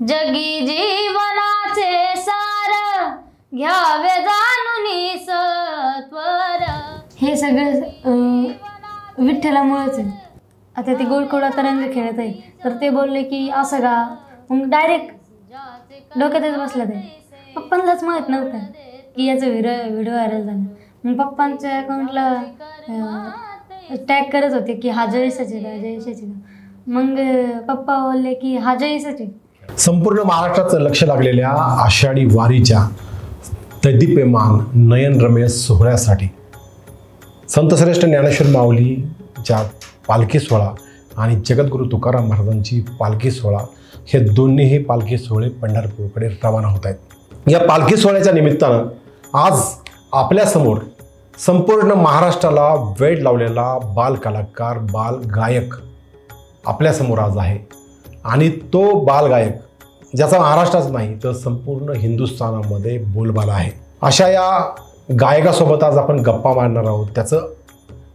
जगी जीवनाचे सार घ्यावे जाणून सत्वर. हे सगळं विठ्ठलामुळेच आहे. आता ते गोडकोडा तरंग खेळत आहे. तर ते बोलले की असं का? मग डायरेक्ट डोक्यातच बसलं ते. पप्पांनाच माहीत नव्हतं की याचं व्हिडिओ व्हिडिओ व्हायरल झाला. मग पप्पांच्या अकाउंटला टॅग करत होते की हा जयेशाचे का जयेशाचे का? मग पप्पा बोलले की हा जयेशाचे. संपूर्ण महाराष्ट्राचं लक्ष लागलेल्या आषाढी वारीच्या तदिपेमान नयन रमेश सोहळ्यासाठी संतश्रेष्ठ ज्ञानेश्वर माऊलीच्या पालखी सोहळा आणि जगद्गुरू तुकाराम महाराजांची पालखी सोहळा हे दोन्हीही पालखी सोहळे पंढरपूरकडे रवाना होत आहेत. या पालखी सोहळ्याच्या निमित्तानं आज आपल्यासमोर संपूर्ण महाराष्ट्राला वेळ लावलेला बाल कलाकार बाल गायक आपल्यासमोर आज आहे. आणि तो बालगायक ज्याचा महाराष्ट्राच नाही तर संपूर्ण हिंदुस्थानामध्ये बोलबाला आहे. अशा या गायकासोबत आज आपण गप्पा मारणार आहोत. त्याचं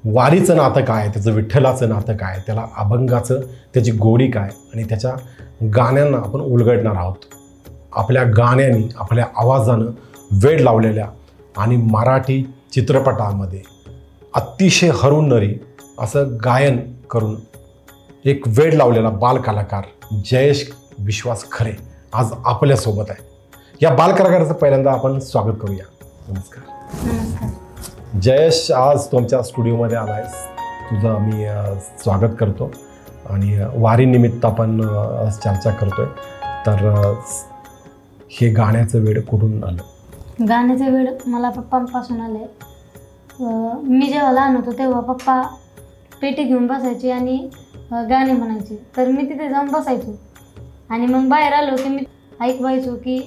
वारीचं नातं काय त्याचं विठ्ठलाचं नातं काय त्याला अभंगाचं त्याची गोडी काय आणि त्याच्या गाण्यांना आपण उलगडणार आहोत. आपल्या गाण्याने आपल्या आवाजानं वेळ लावलेल्या आणि मराठी चित्रपटामध्ये अतिशय हरवणारी असं गायन करून एक वेळ लावलेला बालकलाकार जयेश विश्वास खरे आज आपल्यासोबत आहे. या बाल कलाकाराचं पहिल्यांदा आपण स्वागत करूया. नमस्कार. नमस्कार. जयेश आज तुमच्या स्टुडिओमध्ये आला आहेस. तुझं मी स्वागत करतो. आणि वारीनिमित्त आपण चर्चा करतोय. तर हे गाण्याचं वेळ कुठून आलं? गाण्याचा वेळ मला पप्पांपासून आले मी जेव्हा लहान होतो तेव्हा पप्पा पेटी घेऊन बसायचे आणि गाणे म्हणायचे. तर मी तिथे जाऊन बसायचो. आणि मग बाहेर आलो की मी ऐकवायचो की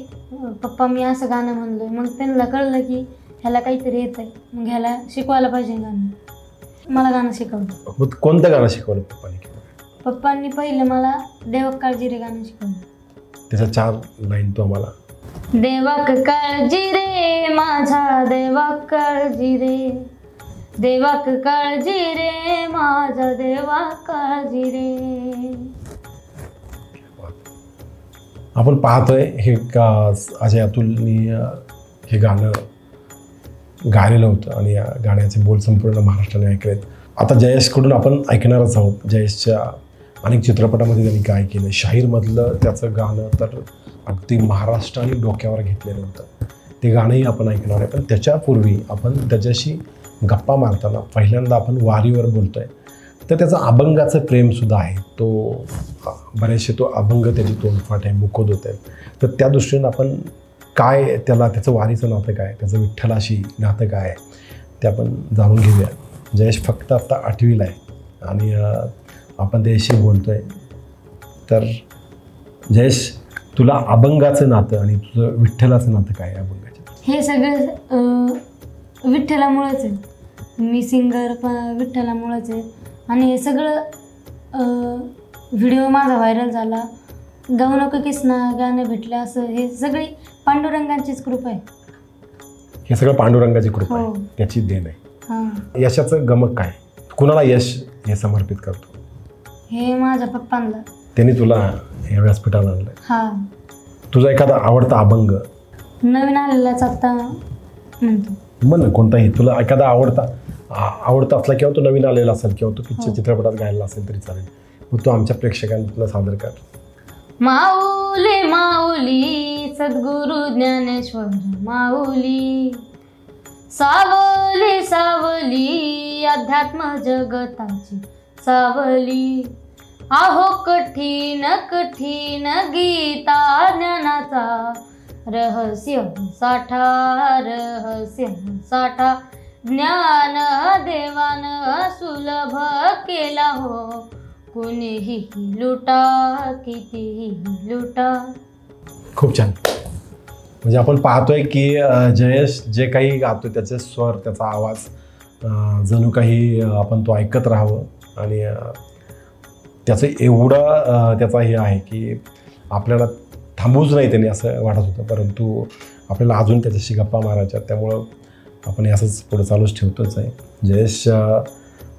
पप्पा मी असं गाणं म्हणलोय. मग त्यांना कळलं की ह्याला काहीतरी येत आहे मग ह्याला शिकवायला पाहिजे गाणं. मला गाणं शिकवलं. मग कोणतं गाणं शिकवलं पप्पाने? पप्पांनी पहिलं मला देवक काळजी रे गाणं शिकवलं. त्याच्या चार लाईन तो आम्हाला देवाक काळजी रे माझा देवाक काळजी रे देवाक काळजी रे माझा देवाक काळजी रे आपण पाहतोय हे का अजय अतुलनी हे गाणं गायलेलं होतं आणि या गाण्याचे बोल संपूर्ण महाराष्ट्राने ऐकलेत. आता जयेशकडून आपण ऐकणारच आहोत. जयेशच्या अनेक चित्रपटामध्ये त्यांनी काय केलं? शाहीरमधलं त्याचं गाणं तर अगदी महाराष्ट्राने डोक्यावर घेतलेलं होतं ते गाणंही आपण ऐकणार आहे. पण त्याच्यापूर्वी आपण त्याच्याशी गप्पा मारताना पहिल्यांदा आपण वारीवर बोलतो आहे तर त्याचं अभंगाचं प्रेमसुद्धा आहे. तो बरेचसे तो अभंग त्याची तोंडफाट आहे मुखोद होत. आहेत तर त्या दृष्टीनं आपण काय त्याला त्याचं वारीचं नातं काय त्याचं विठ्ठलाशी नातं काय ते आपण जाणून घेऊया. जयेश फक्त आत्ता आठवीला आहे आणि आपण त्याशी बोलतो आहे तर जयेश तुला अभंगाचं नातं आणि तुझं विठ्ठलाचं नातं काय अभंगाचं हे सगळं विठ्ठलामुळेच आहे. मी सिंगर विठ्ठलामुळेच आहे. आणि हे सगळं व्हिडिओ माझा व्हायरल झाला. गाऊ नको किसना गाणं भेटलं असं हे सगळी पांडुरंगांचीच कृपा आहे. हे सगळं पांडुरंगाची कृपा हो. आहे त्याची देण आहे. हां. यशाचं गमक काय? कुणाला यश हे समर्पित करतो? हे माझ्या पप्पांना. त्यांनी तुला या व्यासपीठाला आणलं हां. तुझा एखादा आवडता अभंग? नवीन आलेलाच आत्ता म्हणतो. म्हण ना कोणताही. तुला एखादा आवडता आवडता असला किंवा तो नवीन आलेला असेल किंवा तो पिक्चर हो. चित्रपटात गायला असेल तरी चालेल. मग तो आमच्या प्रेक्षकांना सादर कर. माऊली माऊली सद्गुरु ज्ञानेश्वर माऊली. सावली सावली अध्यात्म जगताची सावली. आहो कठीण कठीण गीता ज्ञानाचा रहस्य साठा रहस्य साठा. ज्ञान देवान सुलभ केला हो. कुणीही लुटा कितीही लुटा. खूप छान. म्हणजे आपण पाहतोय की अ, जयेश जे काही गातो त्याचे स्वर त्याचा आवाज अ, जणू काही अ, आपण तो ऐकत राहावं. आणि अ, त्याचं एवढं अ, त्याचा हे आहे की आपल्याला थांबूच नाही त्याने असं वाटत होतं. परंतु आपल्याला अजून त्याच्याशी गप्पा मारायच्या त्यामुळं आपण असंच पुढे चालूच ठेवतोच आहे. जयेश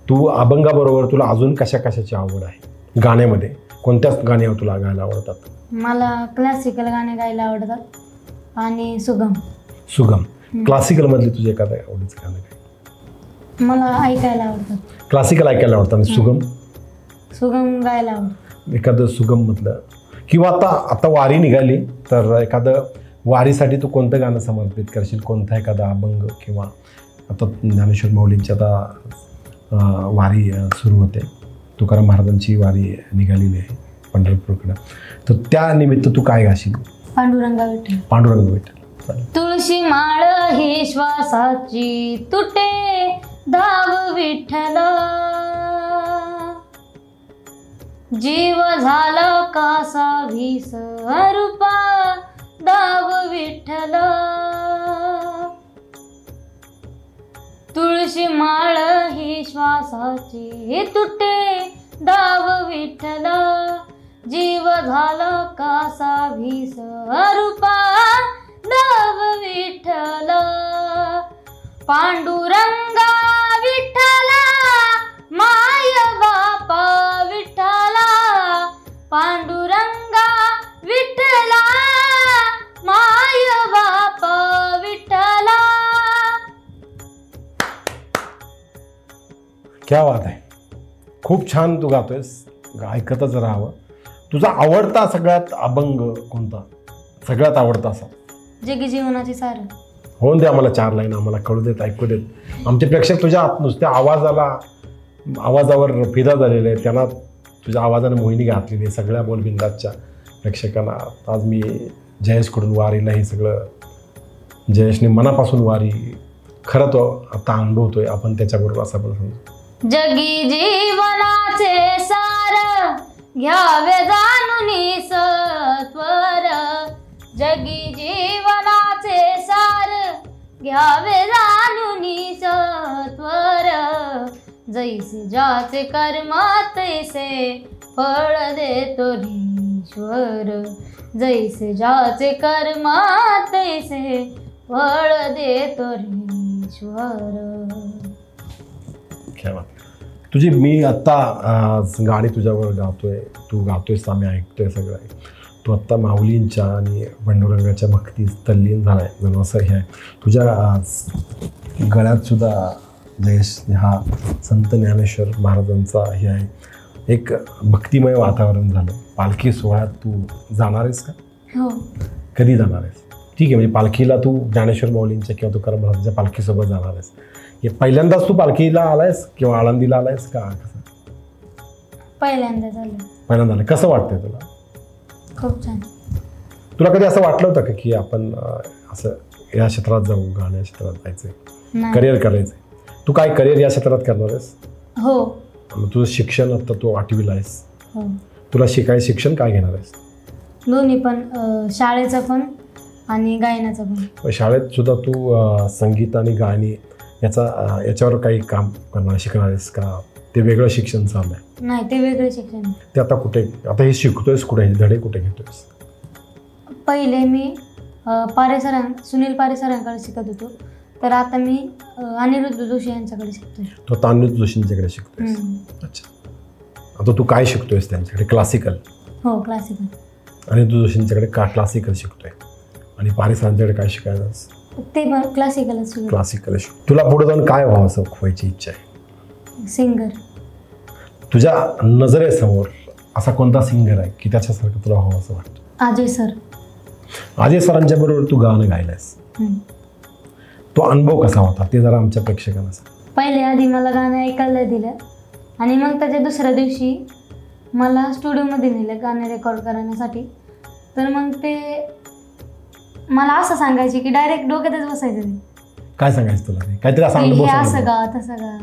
तू अभंगाबरोबर तुला अजून कशा कशाची आवड आहे? गाण्यामध्ये. कोणत्याच गाण्यावर तुला गायला आवडतात? मला क्लासिकल गाणे गायला आवडतात आणि सुगम. सुगम. क्लासिकलमधली तुझे एखादं आवडीचं गाणं काय? मला ऐकायला आवडतात क्लासिकल ऐकायला आवडतं आणि सुगम? सुगम गायला आवडतं. एखादं सुगममधलं किंवा आता आता वारी निघाली तर एखादं वारीसाठी तू कोणतं गाणं समर्पित करशील? कोणता एखादा अभंग किंवा आता ज्ञानेश्वर माऊलींची आता वारी सुरू होते. तुकाराम महाराजांची वारी निघालेली आहे पंढरपूरकडं. तर त्या निमित्त तू काय गाशील? पांडुरंगा विठ्ठल. पांडुरंग विठ्ठल. तुळशी माळ ही श्वासाची तुटे धाव विठ्ठल. जीव झाला कासा भीस रूपा दाव विठ्ठल. तुळशी माळ ही श्वासाची तुटे दाव विठ्ठल. जीव झाला कासा भीस रूपा दाव विठ्ठल. पांडुरंग क्या बात आहे. खूप छान तू गातोयस. ऐकतच राहावं. तुझा आवडता सगळ्यात अभंग कोणता? सगळ्यात आवडता असा. जगी जीवनाची सार. होऊन दे आम्हाला चार लाईन आम्हाला कळू देत ऐकू देत. आमचे प्रेक्षक तुझ्या आत- नुसत्या आवाजाला आवाजावर फिदा झालेले आहेत. त्यांना तुझ्या आवाजाने मोहिनी घातलेली आहे सगळ्या बोलबिंदाच्या प्रेक्षकांना. आज मी जयेशकडून वारीला हे सगळं जयेशने मनापासून वारी खरं तो आता अनुभवतोय आपण त्याच्याबरोबर असं पण समजू. जगी जीवनाचे सार घ्यावे जाणून सत्वर जगी जीवनाचे सार घ्यावे जाणून सत्वर जैसे ज्याचे कर्म तैसे फळ देतो ईश्वर. जैसे ज्याचे कर्म तैसे फळ देतो ईश्वर. क्या बात. तुझी मी आत्ता गाणी तुझ्यावर गातोय तू गातोयस आम्ही ऐकतोय सगळं. आहे तू आत्ता माऊलींच्या आणि पांडुरंगाच्या भक्तीत तल्लीन झाला आहे जणू असं हे आहे. तुझ्या आज गळ्यात सुद्धा जयेश हा संत ज्ञानेश्वर महाराजांचा हे आहे. एक भक्तिमय वातावरण झालं. पालखी सोहळ्यात तू जाणार आहेस का? हो. कधी जाणार आहेस? ठीक आहे म्हणजे पालखीला तू ज्ञानेश्वर माऊलींच्या किंवा तुकाराम महाराजांच्या पालखीसोबत जाणार आहेस. हे पहिल्यांदाच तू पालखीला आलायस किंवा आळंदीला आलायस का? कसं पहिल्यांदा झालं. पहिल्यांदा आलं कसं वाटतंय तुला? खूप छान. तुला कधी असं वाटलं होतं का की आपण अं, असं या क्षेत्रात जाऊ गाण्या क्षेत्रात जायचंय नाही. करिअर करायचंय? तू काय करिअर या क्षेत्रात करणार आहेस? हो. मग तुझं शिक्षण आता तू आठवीला आहेस. हो. तुला शिकाय शिक्षण काय घेणार आहेस? दोन्ही पण अं, शाळेचं पण आणि गायनाचं पण. मग शाळेत सुद्धा तू अं, संगीत आणि गाणी याचा याच्यावर काही काम करणार शिकणार आहेस का ते वेगळं शिक्षण चाललं आहे? नाही ते वेगळे शिक्षण. ते आता कुठे आता हे शिकतोयस कुठे? हे धडे कुठे घेतोयस? पहिले मी अं, पारे सरां सुनील पारे सरांकडे शिकत होतो. तर आता मी अं, अनिरुद्ध जोशी यांच्याकडे शिकतोय. तो तान्वित जोशींच्याकडे शिकतोयस? हम्म. अच्छा. आता तू काय शिकतोयस त्यांच्याकडे? क्लासिकल हो क्लासिकल अनिरुद्ध जोशींच्याकडे का क्लासिकल शिकतोय? आणि पारिसांच्याकडे काय शिकायलास ते पण क्लासिकलच क्लासिकल तुला पुढे जाऊन काय व्हावं असं व्हायची इच्छा आहे? सिंगर तुझ्या नजरेसमोर असा कोणता सिंगर आहे की त्याच्यासारखं तुला व्हावं असं वाटतं? अजय सर. अजय सरांच्या बरोबर तू गाणं गायलास. तो अनुभव कसा होता? ते जरा आमच्या प्रेक्षकांना सांग. पहिले आधी मला गाणं ऐकायला दिलं आणि मग त्याच्या दुसऱ्या दिवशी मला स्टुडिओमध्ये नेलं गाणं रेकॉर्ड करण्यासाठी. तर मग ते मला असं सांगायचे की डायरेक्ट डोक्यातच बसायचं काय सांगायचं तुला ते? काहीतरी असा की हे असं. गा तसं गा.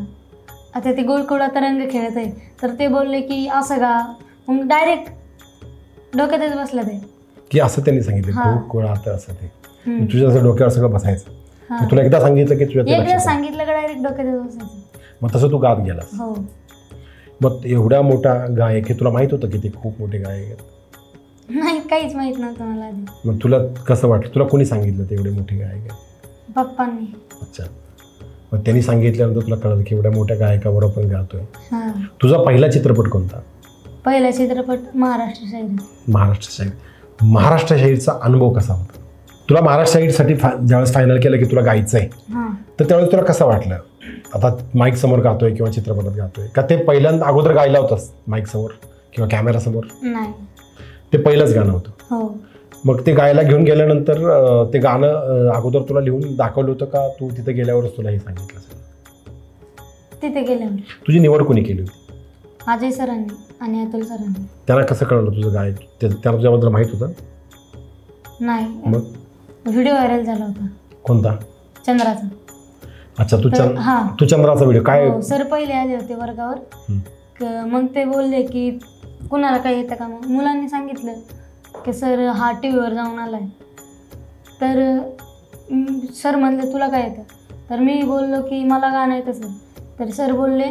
आता ते गोलकुळात रंग खेळत आहे तर ते बोलले की असं गा. मग डायरेक्ट डोक्यातच बसलं ते. की असं त्यांनी सांगितलं हा. तो कोळा आता असं ते. हम्म. तुझ्या असं डोक्यावर सगळं बसायचं. हा. मग तुला एकदा सांगितलं की तुझ्या ते एकदा लक्षात आलं. सांगितलं का डायरेक्ट डोक्यातच बसायचं? मग तसं तू गात गेलास. हो. मग एवढा मोठा गायक हे तुला माहीत होतं की ते खूप मोठे गायक आहेत? नाही काहीच माहीत नव्हतं मला आधी मग तुला कसं वाटलं? तुला कोणी सांगितलं ते एवढे मोठे गायक आहेत? पप्पांनी. अच्छा. मग त्यांनी सांगितल्यानंतर तुला कळलं की एवढ्या मोठ्या गायकाबरोबर आपण गातोय. हां. तुझा पहिला चित्रपट कोणता? पहिला चित्रपट महाराष्ट्र शाहीर महाराष्ट्र शाहीर महाराष्ट्र शाहीरचा अनुभव कसा होता? तुला महाराष्ट्र शाहीरसाठी फा ज्यावेळेस फायनल केलं की तुला गायचं आहे हां. तर त्यावेळेस तुला कसं वाटलं? आता माईक समोर गातोय किंवा चित्रपटात गातोय? का ते पहिल्यांदा अगोदर गायला होतंस माईक समोर किंवा कॅमेरासमोर नाही. ते पहिलंच गाणं होतं. हो. मग ते गायला घेऊन गेल्यानंतर ते गाणं अगोदर तुला लिहून दाखवलं होतं का? तू तिथे गेल्यावरच तुला हे सांगितलं तिथे गेल्यावर तुझी निवड कोणी केली होती? अजय सरांनी आणि अतुल सरांनी. त्यांना कसं कळलं तुझं गाय? त्यांना तुझ्याबद्दल माहीत होतं? नाही. मग? व्हिडिओ व्हायरल झाला होता. कोणता? चंद्राचा. अच्छा तू चंद हा. तू चंद्राचा व्हिडिओ. काय हो, सर पहिले आले होते वर्गावर. मग ते बोलले की कुणाला काय येतं का मग? मुलांनी सांगितलं की सर हा टी व्हीवर जाऊन आलाय. तर अं, सर म्हणले तुला काय येतं? तर मी बोललो की मला गाणं येतं सर. तर सर बोलले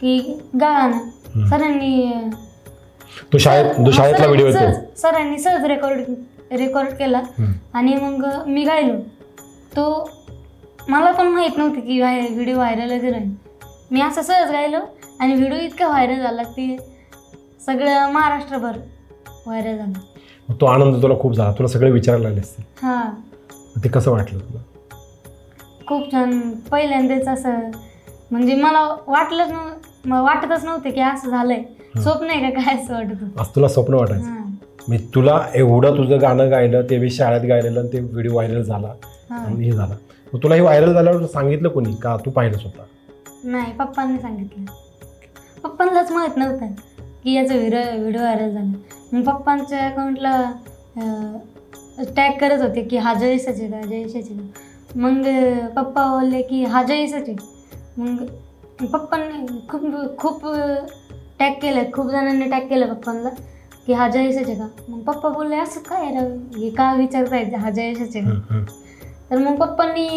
की गा गाणं. सरांनी तो शाळेत तो शाळेतला सरांनी व्हिडिओ येतो. सहज- सरांनी सहज रेकॉर्ड रेकॉर्ड केला. आणि मग मी गायलो. तो मला पण माहीत नव्हतं की व्हाय व्हिडिओ व्हायरल वगैरे आहे. मी असं सहज गायलो आणि व्हिडिओ इतका व्हायरल झाला की सगळं महाराष्ट्रभर व्हायरल झालं. मग तो आनंद तुला खूप झाला. तुला सगळे विचारायला लागले असते हां. ते कसं वाटलं तुला? खूप छान. पहिल्यांदाच असं म्हणजे मला वाटलंच नव्ह वाटतच नव्हतं की असं झालंय. स्वप्न आहे का काय असं वाटत होतं. आज तुला स्वप्न वाटायचं. हां. म्हणजे तुला एवढं तुझं गाणं गायलं ते बी शाळेत गायलेलं आणि ते व्हिडिओ व्हायरल झाला हां. आणि हे झालं. मग तुला हे व्हायरल झाल्यावर सांगितलं कोणी का तू पाहिलं स्वतः नाही पप्पांनी सांगितलं. पप्पांनाच माहीत नव्हतं. की याचं व्हिडिओ व्हिडिओ व्हायरल झाला. मग पप्पांच्या अकाउंटला टॅग करत होते की हा जयेशच का जयेशच का. मग पप्पा बोलले की हा जयेशच. मग पप्पांनी खूप खूप टॅग केलं. खूप जणांनी टॅग केलं पप्पांना की हा जयेशच का. मग पप्पा बोलले असं काय राव हे का विचारतायत हा जयेशच का? तर मग पप्पांनी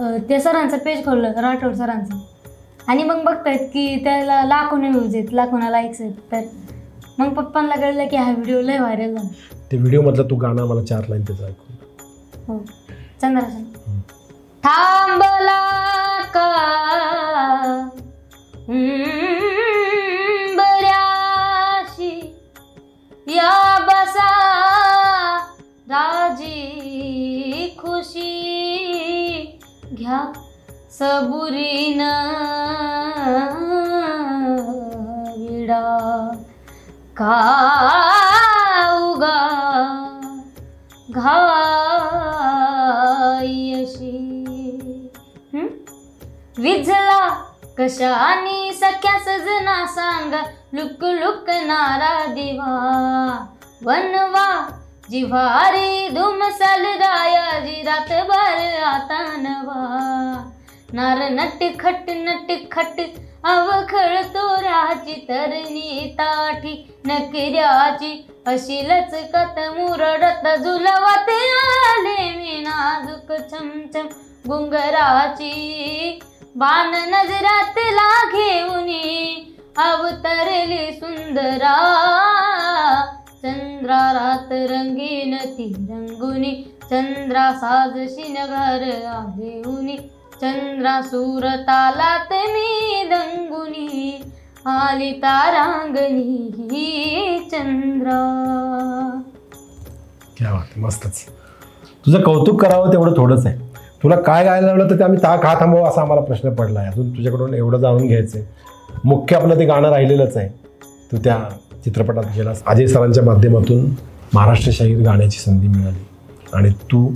अं, ते सरांचं पेज खोललं राठोड सरांचं. आणि मग बघतायत की त्याला लाखोने व्ह्यूज आहेत लाखोना लाईक्स आहेत. तर मग पप्पांना कळलं की हा व्हिडिओ लय व्हायरल झाला. ते व्हिडिओमधलं तू गाणं मला चार लाईन त्याचं ऐकून हो. चंद्रासन थांबला का? हम्म, बऱ्याशी. या बसा. राजी खुशी. घ्या. सबुरीन विडा का घायशी? विझला कशानी सख्या सजना सांग लुक लुक नारा दिवा. वनवा जिव्हारी धुमसल रात भर आता नवा. नार नट खट नट खट अवखळ तोराची तरणी ताठी नकऱ्याची अशी लचकत मुरडत झुलवत आले मी नाजूक छमछम गुंगराची बाण नजरातला घेऊनी अवतरली सुंदरा. चंद्रा रात रंगीन ती रंगुनी चंद्रा साजशी नगर आले उनी. चंद्रा सूर तालात मी दंगुनी आली तारांगणी चंद्रा. क्या बात मस्तच. तुझं कौतुक करावं तेवढं थोडंच आहे. तुला काय गायला लावलं तर ते आम्ही ता का थांबवू असा आम्हाला प्रश्न पडला आहे. अजून तुझ्याकडून एवढं जाणून घ्यायचं आहे मुख्य आपलं ते गाणं राहिलेलंच आहे. तू त्या चित्रपटात गेलास. अजय सरांच्या माध्यमातून महाराष्ट्र शाहीर गाण्याची संधी मिळाली. आणि तू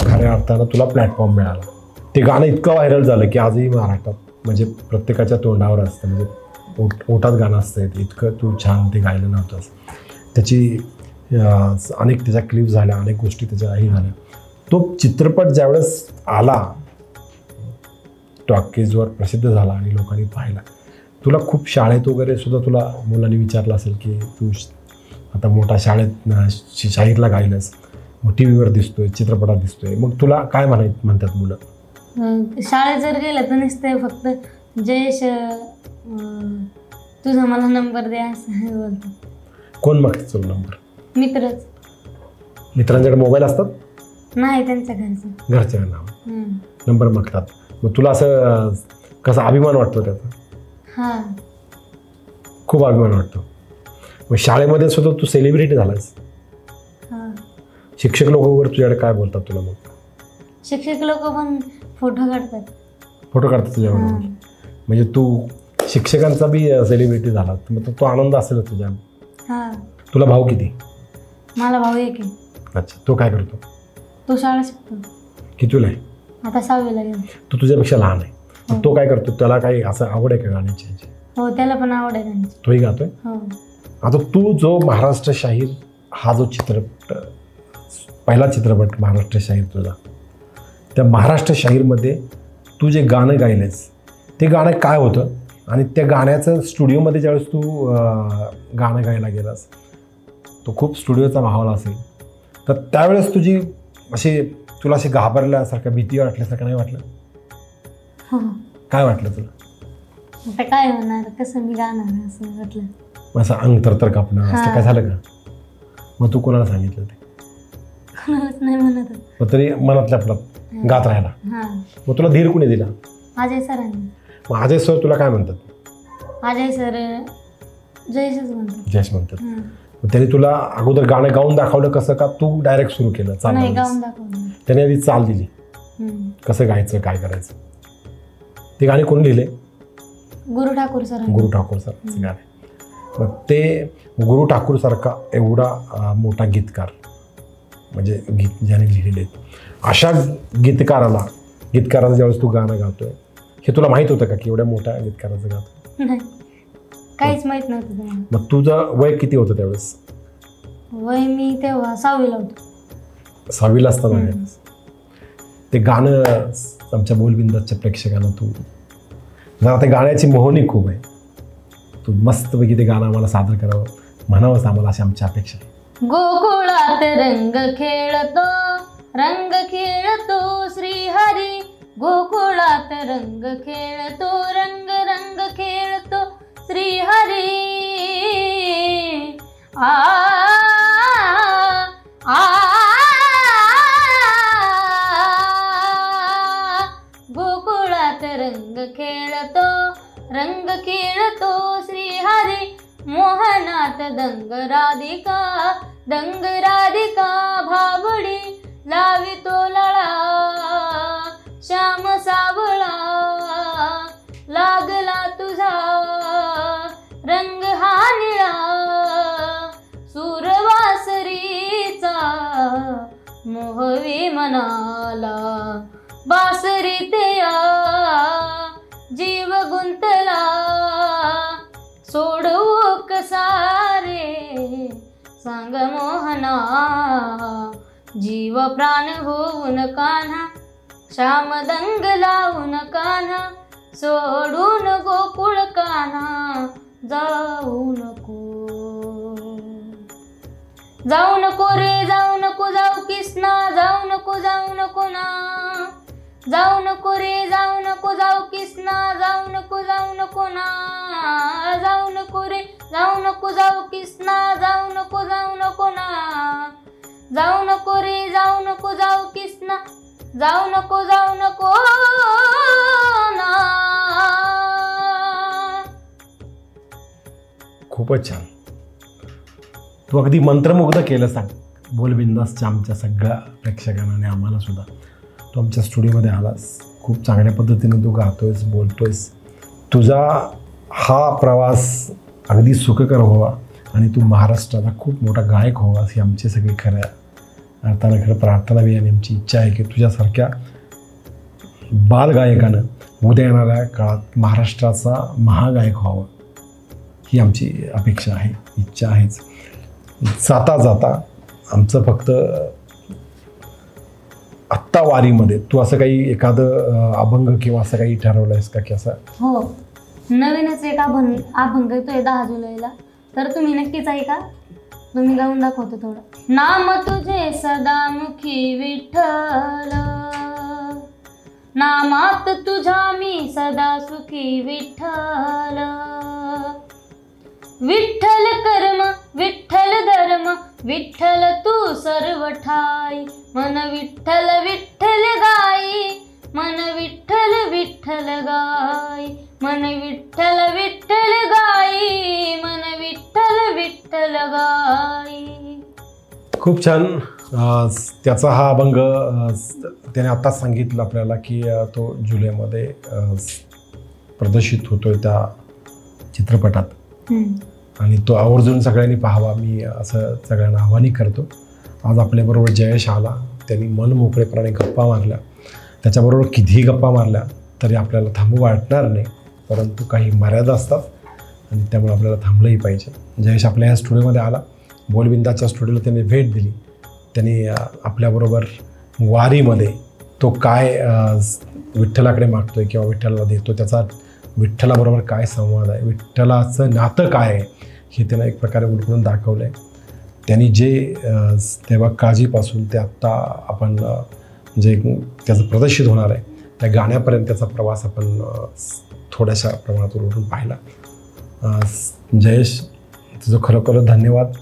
खऱ्या अर्थानं तुला प्लॅटफॉर्म मिळाला. ते गाणं इतकं व्हायरल झालं की आजही महाराष्ट्रात म्हणजे प्रत्येकाच्या तोंडावर असतं. म्हणजे ओट ओटात गाणं असतं इतकं तू छान ते गायलं नव्हतंस त्याची अनेक त्याच्या क्लिप झाल्या अनेक गोष्टी त्याच्याही झाल्या. तो चित्रपट ज्यावेळेस आला टॉकीजवर प्रसिद्ध झाला आणि लोकांनी पाहिला. तुला खूप शाळेत वगैरे सुद्धा तुला मुलांनी विचारलं असेल की तू श- आता मोठा शाळेत शाहीरला गायलंस. मग टी व्हीवर दिसतोय चित्रपटात दिसतोय. मग तुला काय म्हणाय म्हणतात मुलं? शाळेत जर गेलं तर नुसते फक्त जयेश तुझा मला नंबर द्या असं बोलतो कोण मागतात तुला नंबर? मित्रच. मित्रांच्याकडे मोबाईल असतात? नाही त्यांच्या घरचं. घरच्या नाव. नंबर मागतात मग तुला असं अं, कसा अभिमान वाटतो त्याचा? हां. खूप अभिमान वाटतो. मग शाळेमध्ये सुद्धा तू सेलिब्रिटी झालास हां. शिक्षक लोक वगैरे तुझ्याकडे काय बोलतात तुला मग? शिक्षक लोक पण फोटो काढतात. फोटो काढतात तुझ्यावर. हां. म्हणजे तू शिक्षकांचा बी सेलिब्रिटी झाला. मग तो आनंद असेल तुझ्या. हा. तुला भाऊ किती? मला भाऊ एक आहे. अच्छा तो काय करतो? तो शाळा शिकतो. कितीला आहे? आता सहावीला गेला तो तुझ्यापेक्षा लहान आहे. मग तो काय करतो? त्याला काही असं आवड आहे का गाण्याची? हो त्याला पण आवड आहे तोही गातोय? हो. आता तू जो महाराष्ट्र शाहीर हा जो चित्रपट पहिला चित्रपट महाराष्ट्र शाहीर तुझा त्या महाराष्ट्र शाहीरमध्ये तू जे गाणं गायलेस ते गाणं काय होतं? आणि त्या गाण्याचं स्टुडिओमध्ये ज्यावेळेस तू गाणं गायला गेलास तो खूप स्टुडिओचा माहोल असेल. तर त्यावेळेस तुझी अशी तुला अशी घाबरल्यासारखं भीती वाटल्यासारखं नाही वाटलं? हो. काय वाटलं तुला? आता काय होणार? कसं मी गाणार असं वाटलं. असं अंग तरतर कापणं असं हां. काय झालं का? मग तू कोणाला सांगितलं ते? कोणालाच नाही म्हणत तरी मनातल्या आपलं गात राहायला हा. मग तुला धीर कुणी दिला? अजय सरांनी. मग अजय सर तुला काय म्हणतात? अजय सर जयशच म्हणतात. जयश म्हणतात. मग त्यांनी तुला अगोदर गाणं गाऊन दाखवलं कसं का? तू डायरेक्ट सुरू केलं चाल नाही लावलीस. गाऊन दाखवलं त्याने आधी चाल दिली. हम्म. कसं गायचं काय करायचं? ते गाणे कोणी लिहिले? गुरु ठाकूर सरांनी. गुरु ठाकूर सरांचे गाणे. मग ते गुरु ठाकूर सारखा एवढा अं, मोठा गीतकार म्हणजे गीत ज्याने लिहिलेले आहेत अशा गीतकाराला गीतकाराचं ज्यावेळेस तू गाणं गातोय हे तुला माहीत होतं का की एवढ्या मोठ्या गीतकाराचं गातो नाही. काहीच माहीत नव्हतं मग तुझं वय किती होतं त्यावेळेस? वय मी तेव्हा सहावीला होतो. सहावीला असताना? गायलंस. ते गाणं आमच्या बोलबिंदाच्या प्रेक्षकांना तू जरा ते गाण्याची मोहनी खूप आहे. तू मस्तपैकी ते गाणं आम्हाला सादर करावं म्हणावंच आम्हाला अशी आमची अपेक्षा आहे. गोकुळात रंग खेळतो रंग खेळतो श्रीहरी गोकुळात रंग खेळतो रंग रंग खेळतो श्रीहरी आ आ गोकुळात रंग खेळतो रंग खेळतो श्रीहरी मोहनात दंग राधिका दंग राधिका भावडी लावितो लळा श्याम सावळा. लागला तुझा रंग हा निळा सुरवासरीचा मोहवी मनाला. बासरी ते जीव गुंतला. सोडवू कसा रे सांग मोहना. जीव प्राण होऊन कान्हा श्याम दंग लावून कान्हा सोडून गोकुळ कान्हा जाऊ नको. जाऊ नको रे जाऊ नको जाऊ किसना जाऊ नको जाऊ नको ना. जाऊ नको रे जाऊ नको जाऊ किसना जाऊ नको जाऊ नको ना. जाऊ नको रे जाऊ नको जाऊ किसना जाऊ नको जाऊ नको ना. जाऊ नको रे जाऊ नको जाऊ किसना जाऊ नको जाऊ नको ना. खूपच छान. तू अगदी मंत्रमुग्ध केलं सांग. बोलबिंदासच्या आमच्या सगळ्या प्रेक्षकांना आणि आम्हाला सुद्धा. तू आमच्या स्टुडिओमध्ये आलास. खूप चांगल्या पद्धतीने तू गातोयस बोलतोयस. तुझा हा प्रवास अगदी सुखकर व्हावा. आणि तू महाराष्ट्राचा खूप मोठा गायक हो असे आमची सगळी खऱ्या अर्थानं खरं प्रार्थना बी आणि आमची इच्छा आहे की तुझ्यासारख्या बालगायकानं उद्या येणाऱ्या काळात महाराष्ट्राचा महागायक व्हावं ही आमची अपेक्षा आहे इच्छा आहेच. जाता जाता आमचं फक्त आत्ता वारीमध्ये तू असं काही एखादं अभंग किंवा असं काही ठरवलं आहेस का की असं? हो. नवीनच एक अभंग अभंग येतोय दहा जुलैला. तर तुम्ही नक्कीच ऐका. तुम्ही गाऊन दाखवतो थोडं. नाम तुझे सदामुखी विठ्ठल. नामात तुझ्या मी सदा सुखी विठ्ठल. विठ्ठल कर्म विठ्ठल धर्म विठ्ठल तू सर्व ठाई मन विठ्ठल विठ्ठल गाई. मन विठ्ठल विठ्ठल गाई मन विठ्ठल विठ्ठल गाई मन विठ्ठल विठ्ठल गाई खूप छान. त्याचा हा अभंग त्याने आत्ताच सांगितलं आपल्याला की तो जुलैमध्ये प्रदर्शित होतोय त्या चित्रपटात. आणि तो आवर्जून सगळ्यांनी पाहावा. मी असं सगळ्यांना आव्हानही करतो. आज आपल्याबरोबर जयेश आला. त्यांनी मन मोकळेपणाने गप्पा मारल्या. त्याच्याबरोबर कितीही गप्पा मारल्या तरी आपल्याला थांबू वाटणार नाही. परंतु काही मर्यादा असतात आणि त्यामुळे आपल्याला थांबलंही पाहिजे. जयेश आपल्या या स्टुडिओमध्ये आला. बोलबिंदाच्या स्टुडिओला त्यांनी भेट दिली. त्यांनी आपल्याबरोबर वारीमध्ये तो काय विठ्ठलाकडे मागतो आहे किंवा विठ्ठलाला देतो त्याचा विठ्ठलाबरोबर काय संवाद आहे विठ्ठलाचं नातं काय आहे हे त्यानं एक प्रकारे उलगडून दाखवलं आहे त्यांनी जे तेव्हा काळजीपासून ते आत्ता आपण जे त्याचं प्रदर्शित होणार आहे. त्या गाण्यापर्यंत त्याचा प्रवास आपण थोड्याशा प्रमाणात उलटून पाहिला. जयेश तुझं खरोखर धन्यवाद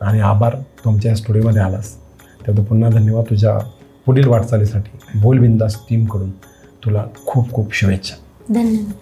आणि आभार. तुमच्या या स्टुडिओमध्ये आलास. त्याबद्दल पुन्हा धन्यवाद. तुझ्या पुढील वाटचालीसाठी बोलबिंदास टीमकडून तुला खूप खूप शुभेच्छा. धन्यवाद.